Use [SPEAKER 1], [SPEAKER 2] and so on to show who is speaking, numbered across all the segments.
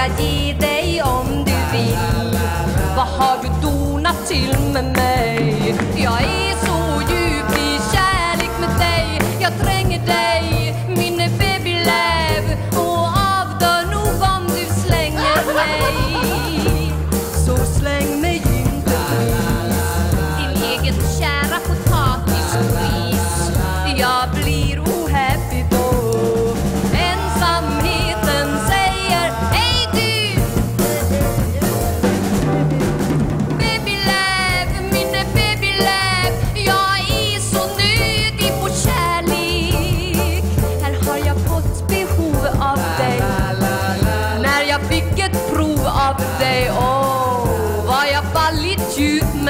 [SPEAKER 1] jag ge dig om du vill. Vad har du donat till med mig?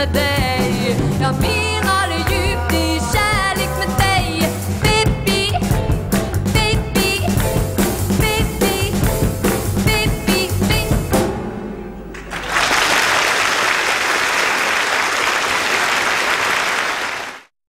[SPEAKER 1] me a mim.